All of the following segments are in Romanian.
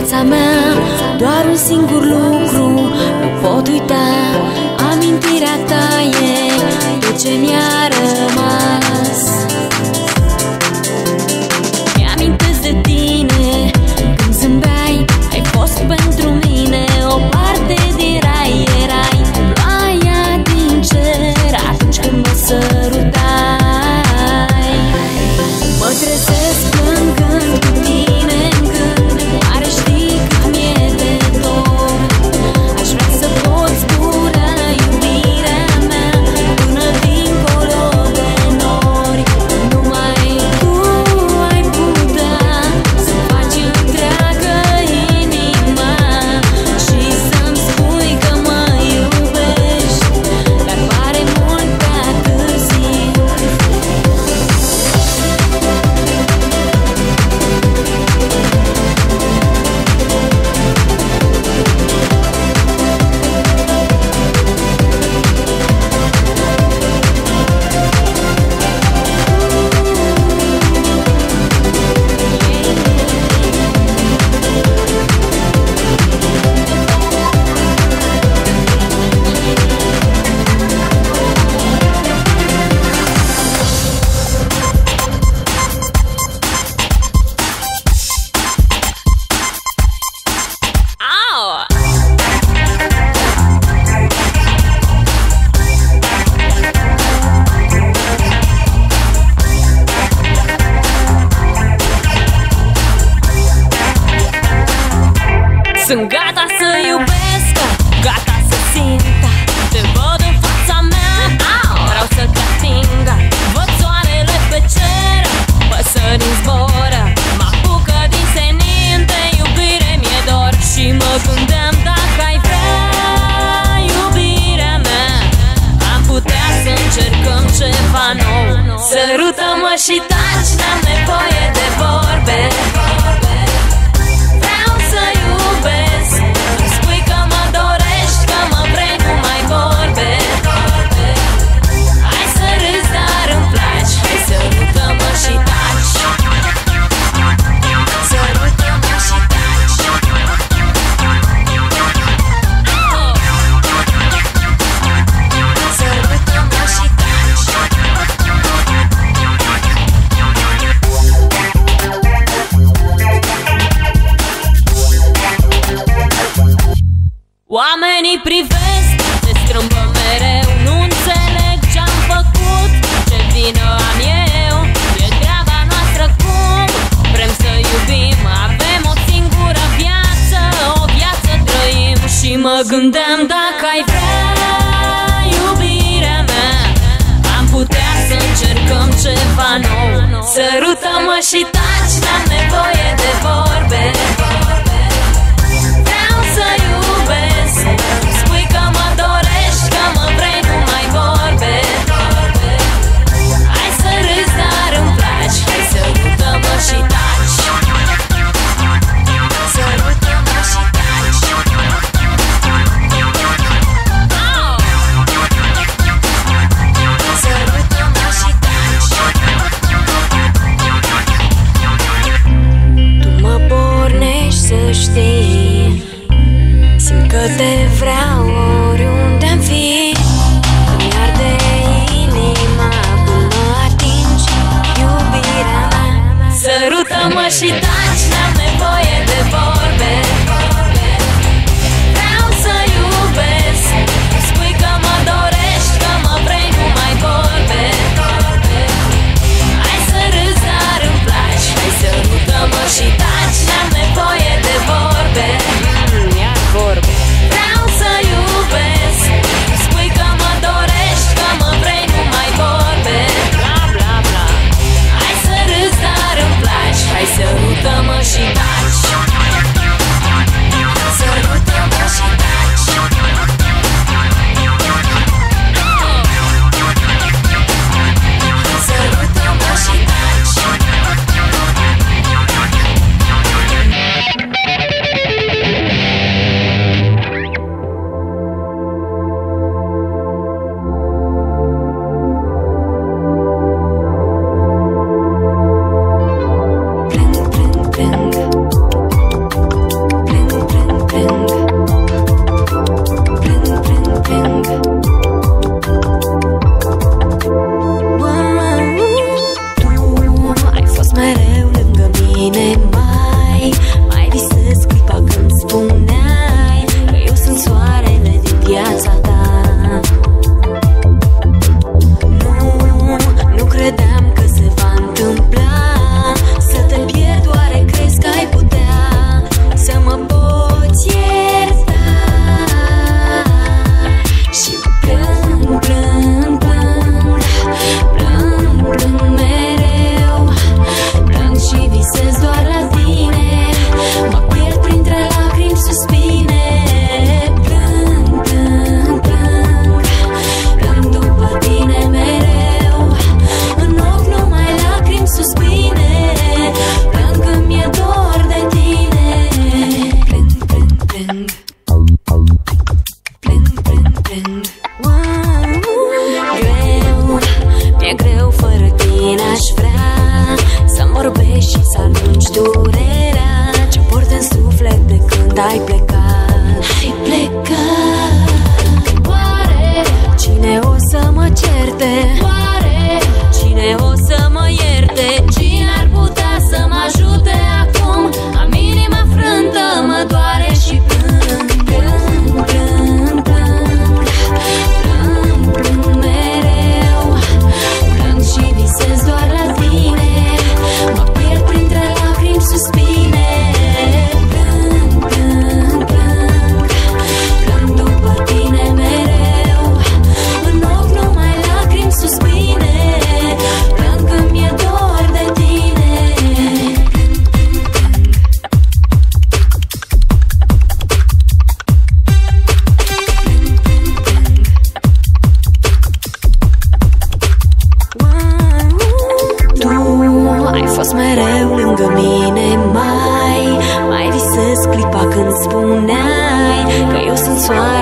viața mea Doar un singur lucru gândeam dacă ai vrea iubirea mea Am putea să încercăm ceva nou. Sărută-mă și taci la nevoie fire.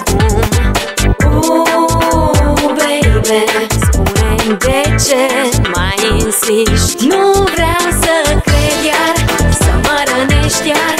acum Uuu, baby, spune de ce mai insiști Nu vreau să cred iar, să mă rănești iar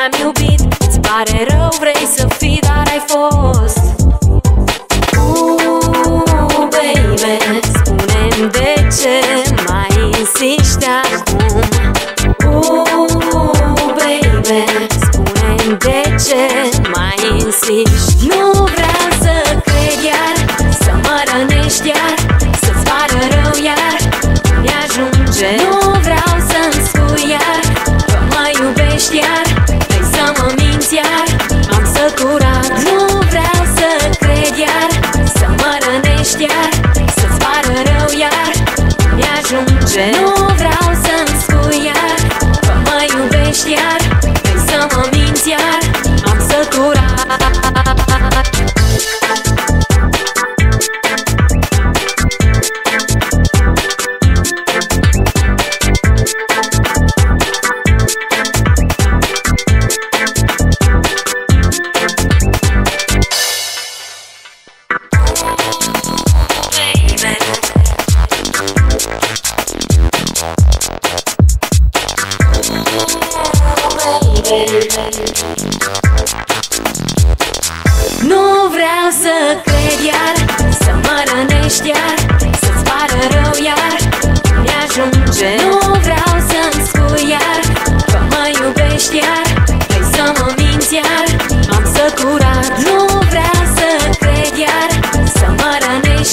I'm you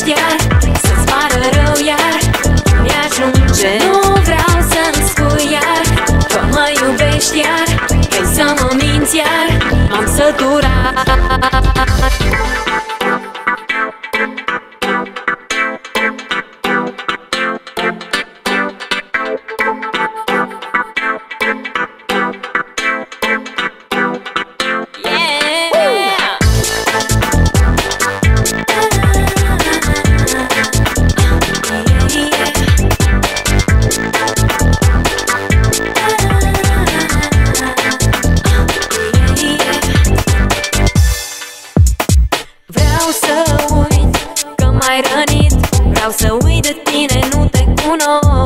gândesc iar Să-ți pară rău iar. Mi-ajunge Nu vreau să-mi spui iar Că mă iubești iar. Vrei să mă minți iar M-am săturat.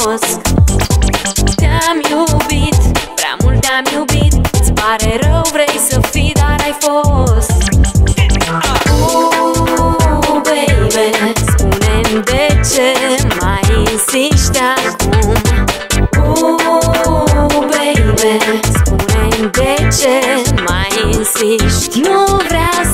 cunosc. Te-am iubit, prea mult te-am iubit. Îți pare rău, vrei să fii, dar ai fost. Ooh, baby, spune-mi de ce mai insiști acum? Ooh, baby, spune-mi de ce mai insiști? Nu vreau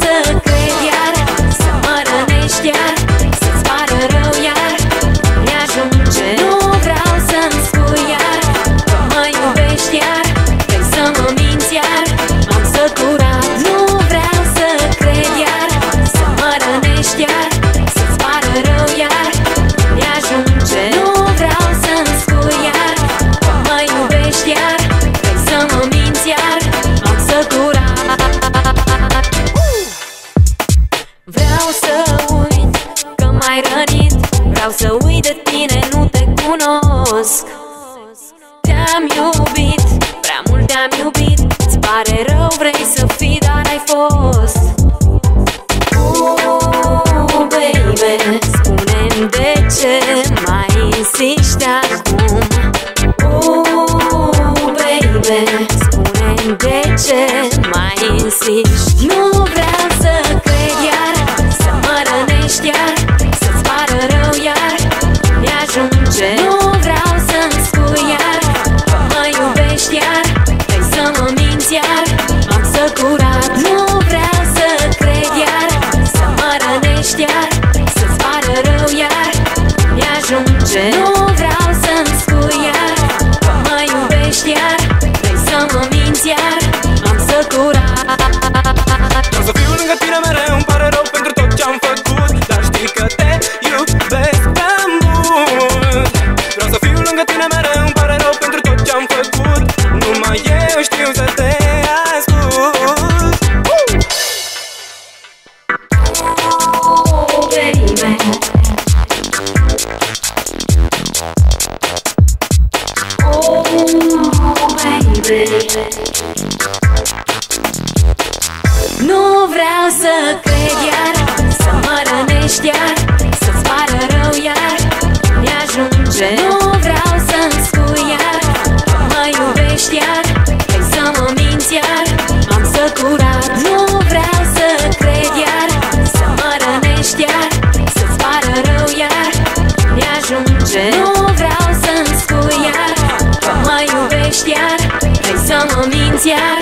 mă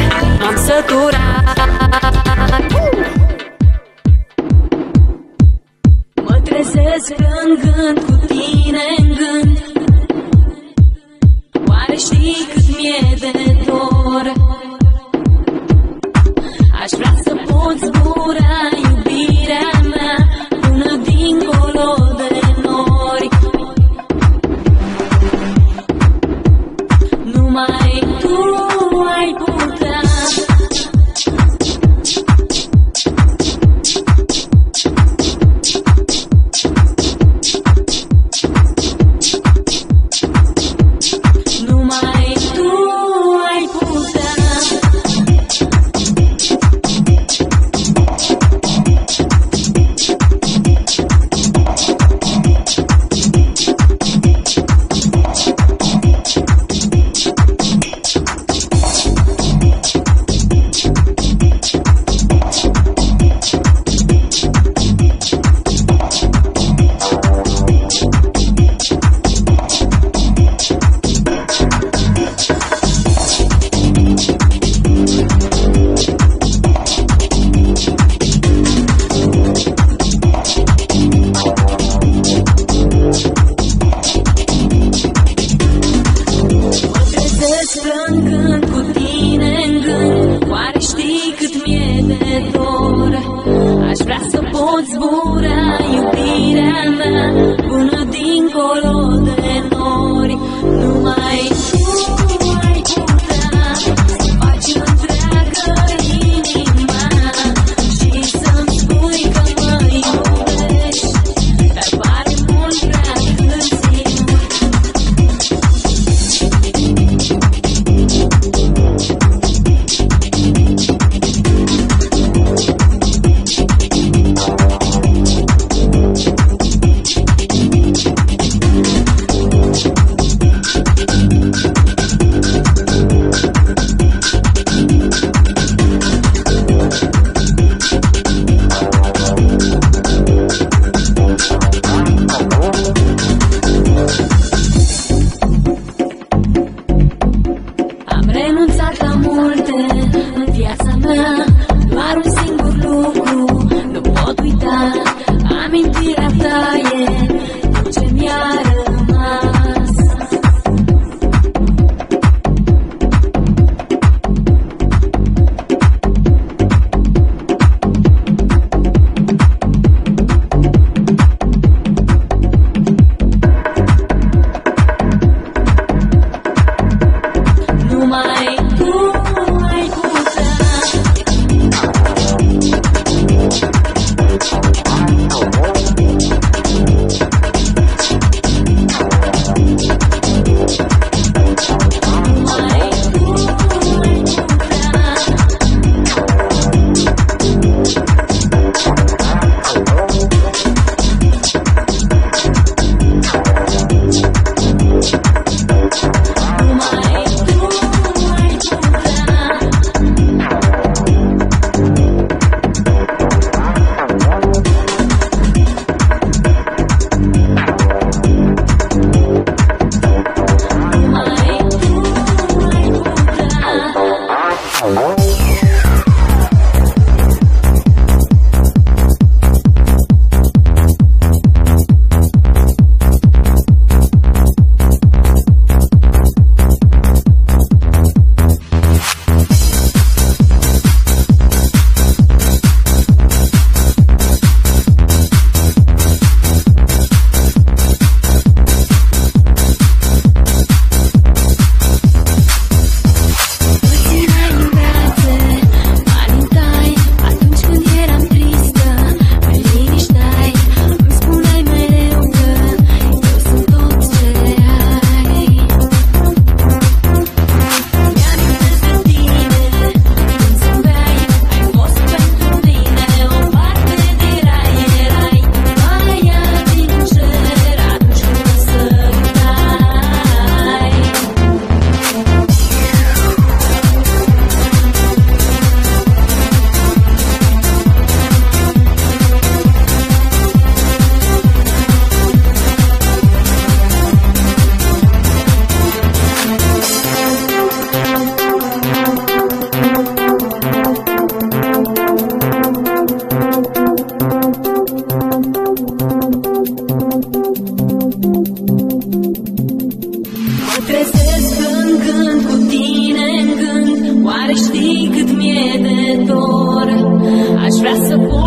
expressible.